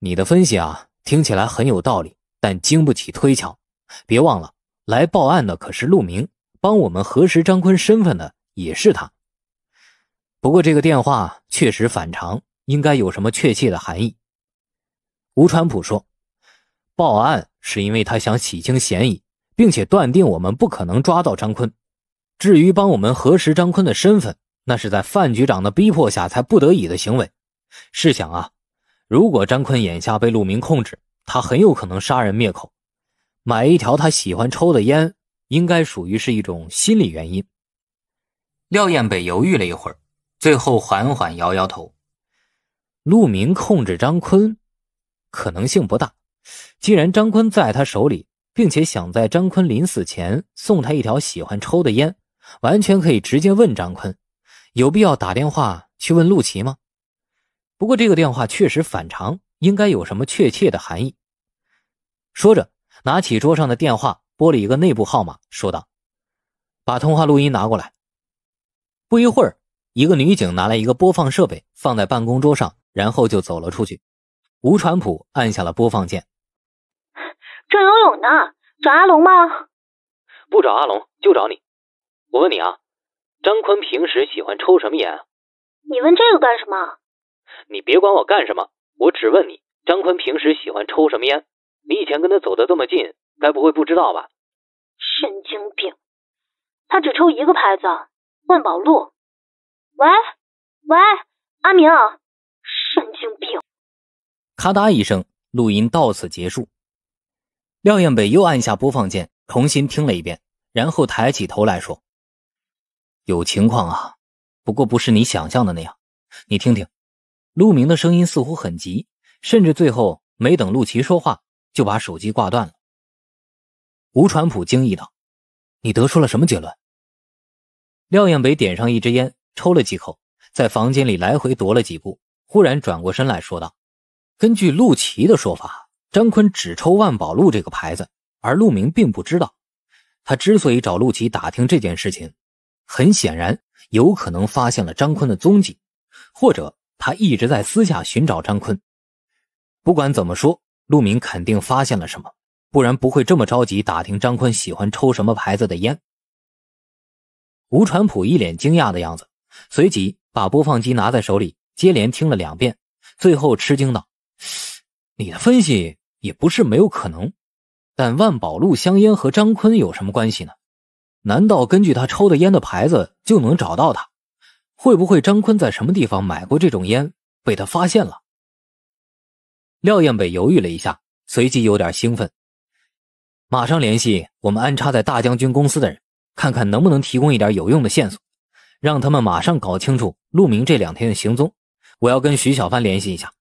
你的分析啊，听起来很有道理，但经不起推敲。别忘了，来报案的可是陆明，帮我们核实张坤身份的也是他。不过这个电话确实反常，应该有什么确切的含义。吴传普说，报案是因为他想洗清嫌疑。并且断定我们不可能抓到张坤。至于帮我们核实张坤的身份，那是在范局长的逼迫下才不得已的行为。试想啊，如果张坤眼下被陆明控制，他很有可能杀人灭口。买一条他喜欢抽的烟，应该属于是一种心理原因。廖彦北犹豫了一会儿，最后缓缓摇摇头：“陆明控制张坤，可能性不大。既然张坤在他手里。”并且想在张坤临死前送他一条喜欢抽的烟，完全可以直接问张坤，有必要打电话去问陆琪吗？不过这个电话确实反常，应该有什么确切的含义。说着，拿起桌上的电话，拨了一个内部号码，说道：“把通话录音拿过来。”不一会儿，一个女警拿来一个播放设备，放在办公桌上，然后就走了出去。吴传普按下了播放键。郑游泳呢？找阿龙吗？不找阿龙，就找你。我问你啊，张坤平时喜欢抽什么烟？你问这个干什么？你别管我干什么，我只问你，张坤平时喜欢抽什么烟？你以前跟他走得这么近，该不会不知道吧？神经病！他只抽一个牌子，万宝路。喂喂，阿明，神经病！咔嗒一声，录音到此结束。廖艳北又按下播放键，重新听了一遍，然后抬起头来说：“有情况啊，不过不是你想象的那样。你听听，陆明的声音似乎很急，甚至最后没等陆琪说话，就把手机挂断了。”吴传普惊异道：“你得出了什么结论？”廖艳北点上一支烟，抽了几口，在房间里来回踱了几步，忽然转过身来说道：“根据陆琪的说法。”张坤只抽万宝路这个牌子，而陆明并不知道。他之所以找陆琪打听这件事情，很显然有可能发现了张坤的踪迹，或者他一直在私下寻找张坤。不管怎么说，陆明肯定发现了什么，不然不会这么着急打听张坤喜欢抽什么牌子的烟。吴传普一脸惊讶的样子，随即把播放机拿在手里，接连听了两遍，最后吃惊道：“你的分析。”也不是没有可能，但万宝路香烟和张坤有什么关系呢？难道根据他抽的烟的牌子就能找到他？会不会张坤在什么地方买过这种烟，被他发现了？廖艳北犹豫了一下，随即有点兴奋，马上联系我们安插在大将军公司的人，看看能不能提供一点有用的线索。让他们马上搞清楚陆明这两天的行踪。我要跟徐小帆联系一下。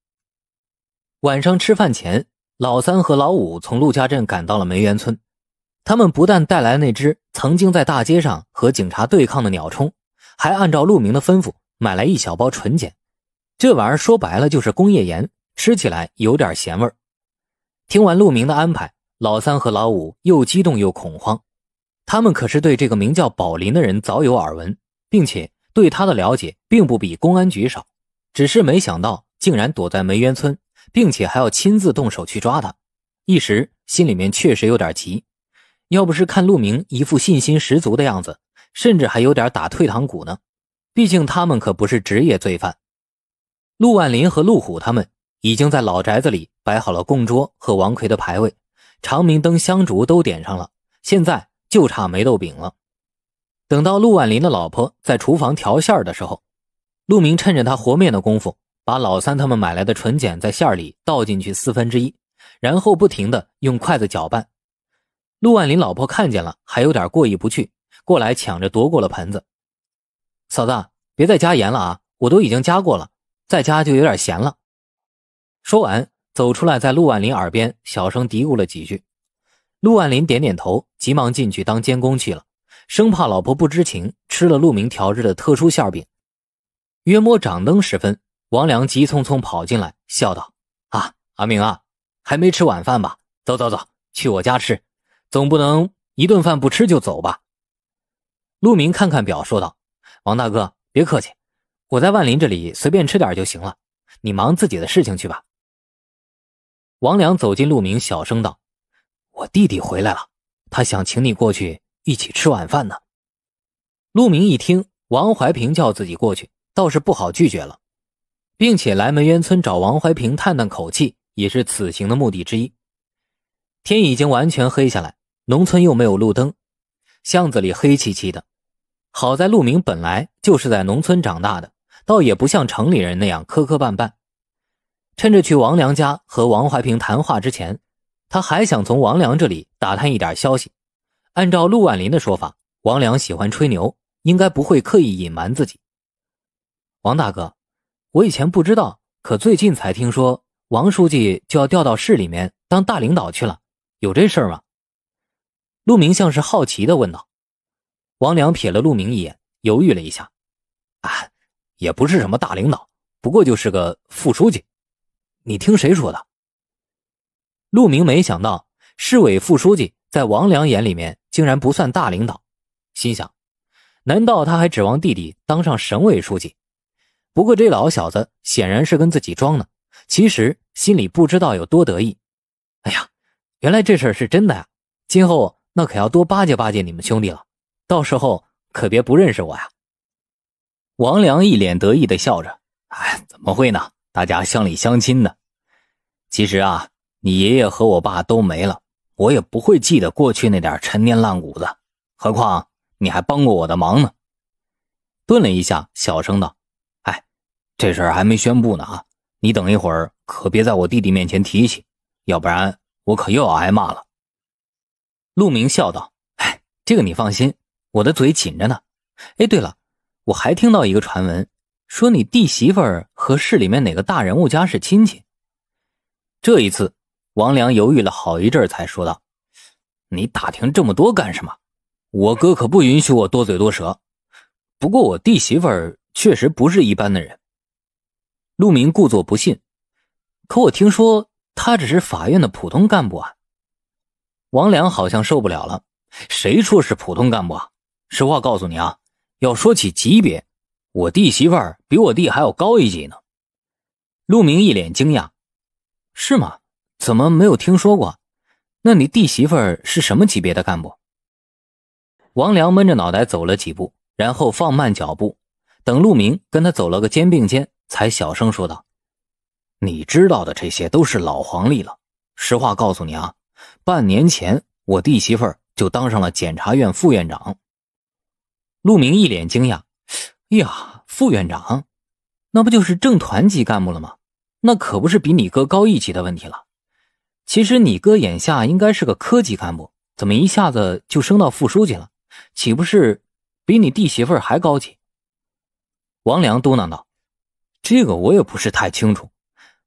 晚上吃饭前，老三和老五从陆家镇赶到了梅园村。他们不但带来那只曾经在大街上和警察对抗的鸟冲，还按照陆明的吩咐买来一小包纯碱。这玩意儿说白了就是工业盐，吃起来有点咸味儿。听完陆明的安排，老三和老五又激动又恐慌。他们可是对这个名叫宝林的人早有耳闻，并且对他的了解并不比公安局少，只是没想到竟然躲在梅园村，并且还要亲自动手去抓他，一时心里面确实有点急。要不是看陆明一副信心十足的样子，甚至还有点打退堂鼓呢。毕竟他们可不是职业罪犯。陆万林和陆虎他们已经在老宅子里摆好了供桌和王奎的牌位，长明灯、香烛都点上了，现在。就差霉豆饼了。等到陆万林的老婆在厨房调馅的时候，陆明趁着他和面的功夫，把老三他们买来的纯碱在馅里倒进去四分之一，然后不停的用筷子搅拌。陆万林老婆看见了，还有点过意不去，过来抢着夺过了盆子。嫂子，别再加盐了啊，我都已经加过了，再加就有点咸了。说完，走出来，在陆万林耳边小声嘀咕了几句。陆万林点点头，急忙进去当监工去了，生怕老婆不知情吃了陆明调制的特殊馅饼。约摸掌灯时分，王良急匆匆跑进来，笑道：“啊，阿明啊，还没吃晚饭吧？走走走，去我家吃，总不能一顿饭不吃就走吧？”陆明看看表，说道：“王大哥，别客气，我在万林这里随便吃点就行了，你忙自己的事情去吧。”王良走进陆明，小声道。我弟弟回来了，他想请你过去一起吃晚饭呢。陆明一听王怀平叫自己过去，倒是不好拒绝了，并且来梅园村找王怀平探探口气，也是此行的目的之一。天已经完全黑下来，农村又没有路灯，巷子里黑漆漆的。好在陆明本来就是在农村长大的，倒也不像城里人那样磕磕绊绊。趁着去王良家和王怀平谈话之前。他还想从王良这里打探一点消息。按照陆万林的说法，王良喜欢吹牛，应该不会刻意隐瞒自己。王大哥，我以前不知道，可最近才听说王书记就要调到市里面当大领导去了，有这事儿吗？陆明像是好奇的问道。王良瞥了陆明一眼，犹豫了一下：“啊，也不是什么大领导，不过就是个副书记。你听谁说的？”陆明没想到，市委副书记在王良眼里面竟然不算大领导，心想：难道他还指望弟弟当上省委书记？不过这老小子显然是跟自己装呢，其实心里不知道有多得意。哎呀，原来这事儿是真的呀！今后那可要多巴结巴结你们兄弟了，到时候可别不认识我呀。王良一脸得意的笑着：“哎，怎么会呢？大家乡里乡亲的。其实啊。”你爷爷和我爸都没了，我也不会记得过去那点陈年烂谷子。何况你还帮过我的忙呢。顿了一下，小声道：“哎，这事还没宣布呢啊！你等一会儿可别在我弟弟面前提起，要不然我可又要挨骂了。”陆明笑道：“哎，这个你放心，我的嘴紧着呢。哎，对了，我还听到一个传闻，说你弟媳妇儿和市里面哪个大人物家是亲戚。这一次。”王良犹豫了好一阵，才说道：“你打听这么多干什么？我哥可不允许我多嘴多舌。不过我弟媳妇儿确实不是一般的人。”陆明故作不信：“可我听说他只是法院的普通干部啊。”王良好像受不了了：“谁说是普通干部啊？实话告诉你啊，要说起级别，我弟媳妇儿比我弟还要高一级呢。”陆明一脸惊讶：“是吗？”怎么没有听说过？那你弟媳妇儿是什么级别的干部？王良闷着脑袋走了几步，然后放慢脚步，等陆明跟他走了个肩并肩，才小声说道：“你知道的这些都是老黄历了。实话告诉你啊，半年前我弟媳妇儿就当上了检察院副院长。”陆明一脸惊讶：“呀，副院长，那不就是正团级干部了吗？那可不是比你哥高一级的问题了。”其实你哥眼下应该是个科级干部，怎么一下子就升到副书记了？岂不是比你弟媳妇儿还高级？王良嘟囔道：“这个我也不是太清楚，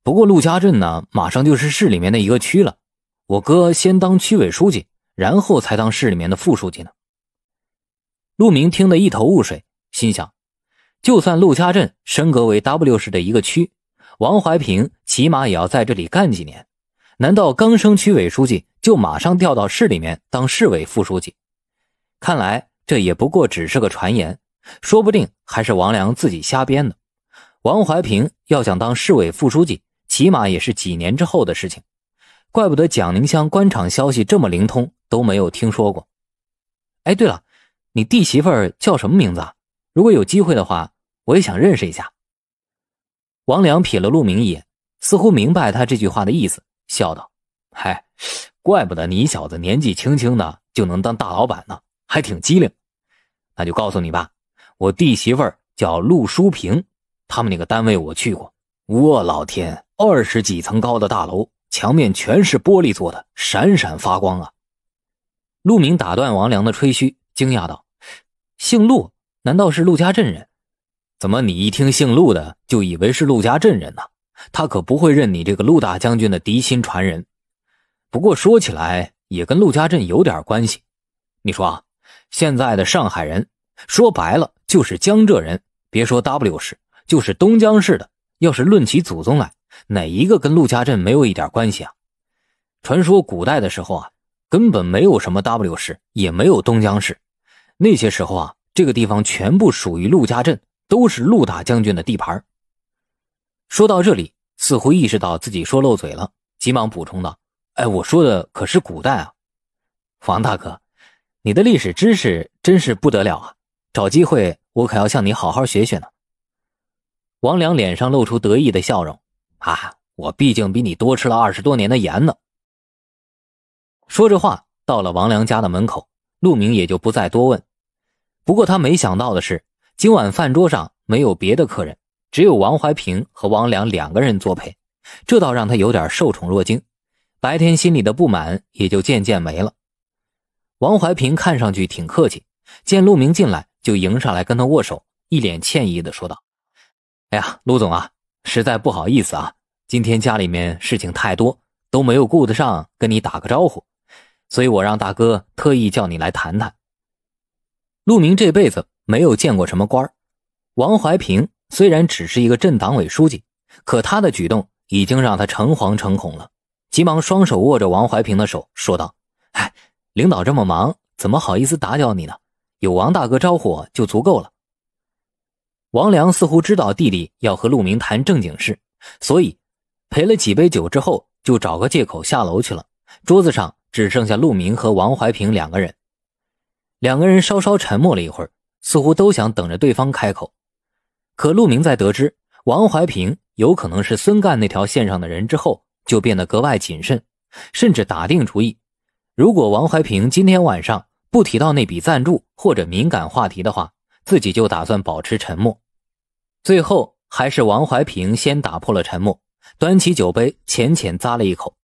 不过陆家镇呢，马上就是市里面的一个区了。我哥先当区委书记，然后才当市里面的副书记呢。”陆明听得一头雾水，心想：就算陆家镇升格为 W 市的一个区，王怀平起码也要在这里干几年。难道刚升区委书记就马上调到市里面当市委副书记？看来这也不过只是个传言。说不定还是王良自己瞎编的。王怀平要想当市委副书记，起码也是几年之后的事情。怪不得蒋宁香官场消息这么灵通，都没有听说过。哎，对了，你弟媳妇儿叫什么名字啊？如果有机会的话，我也想认识一下。王良瞥了陆明一眼，似乎明白他这句话的意思，笑道：“嗨，怪不得你小子年纪轻轻的就能当大老板呢，还挺机灵。那就告诉你吧。”我弟媳妇儿叫陆淑萍，他们那个单位我去过。我老天，二十几层高的大楼，墙面全是玻璃做的，闪闪发光啊！陆明打断王良的吹嘘，惊讶道：“姓陆，难道是陆家镇人？怎么你一听姓陆的就以为是陆家镇人呢？他可不会认你这个陆大将军的嫡亲传人。不过说起来也跟陆家镇有点关系。你说啊，现在的上海人。”说白了就是江浙人，别说 W 市，就是东江市的，要是论起祖宗来，哪一个跟陆家镇没有一点关系啊？传说古代的时候啊，根本没有什么 W 市，也没有东江市，那些时候啊，这个地方全部属于陆家镇，都是陆大将军的地盘。说到这里，似乎意识到自己说漏嘴了，急忙补充道：“哎，我说的可是古代啊，王大哥，你的历史知识真是不得了啊！”找机会，我可要向你好好学学呢。王良脸上露出得意的笑容，啊，我毕竟比你多吃了二十多年的盐呢。说着话，到了王良家的门口，陆明也就不再多问。不过他没想到的是，今晚饭桌上没有别的客人，只有王怀平和王良两个人作陪，这倒让他有点受宠若惊。白天心里的不满也就渐渐没了。王怀平看上去挺客气，见陆明进来。就迎上来跟他握手，一脸歉意的说道：“哎呀，陆总啊，实在不好意思啊，今天家里面事情太多，都没有顾得上跟你打个招呼，所以我让大哥特意叫你来谈谈。”陆明这辈子没有见过什么官王怀平虽然只是一个镇党委书记，可他的举动已经让他诚惶诚恐了，急忙双手握着王怀平的手说道：“哎，领导这么忙，怎么好意思打搅你呢？”有王大哥招呼就足够了。王良似乎知道弟弟要和陆明谈正经事，所以陪了几杯酒之后，就找个借口下楼去了。桌子上只剩下陆明和王怀平两个人。两个人稍稍沉默了一会儿，似乎都想等着对方开口。可陆明在得知王怀平有可能是孙干那条线上的人之后，就变得格外谨慎，甚至打定主意，如果王怀平今天晚上。不提到那笔赞助或者敏感话题的话，自己就打算保持沉默。最后还是王怀平先打破了沉默，端起酒杯浅浅咂了一口。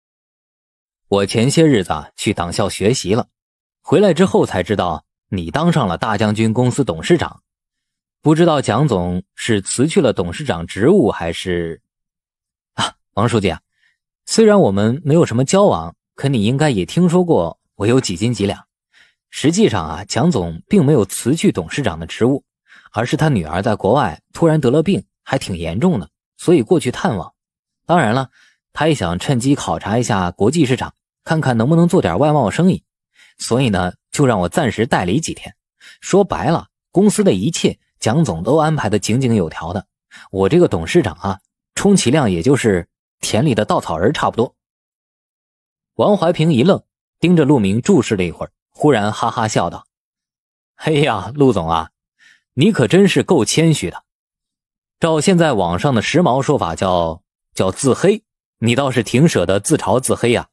我前些日子啊去党校学习了，回来之后才知道你当上了大将军公司董事长。不知道蒋总是辞去了董事长职务，还是……啊，王书记啊，虽然我们没有什么交往，可你应该也听说过我有几斤几两。实际上啊，蒋总并没有辞去董事长的职务，而是他女儿在国外突然得了病，还挺严重的，所以过去探望。当然了，他也想趁机考察一下国际市场，看看能不能做点外贸生意。所以呢，就让我暂时代理几天。说白了，公司的一切蒋总都安排的井井有条的。我这个董事长啊，充其量也就是田里的稻草人差不多。王怀平一愣，盯着陆明注视了一会儿。忽然哈哈笑道：“嘿呀，陆总啊，你可真是够谦虚的。照现在网上的时髦说法，叫叫自黑，你倒是挺舍得自嘲自黑呀。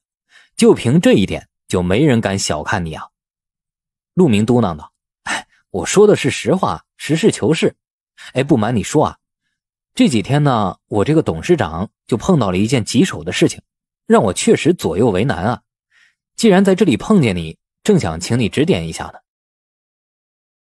就凭这一点，就没人敢小看你啊。”陆明嘟囔道：“哎，我说的是实话，实事求是。哎，不瞒你说啊，这几天呢，我这个董事长就碰到了一件棘手的事情，让我确实左右为难啊。既然在这里碰见你。”正想请你指点一下呢。